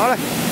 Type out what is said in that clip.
好嘞。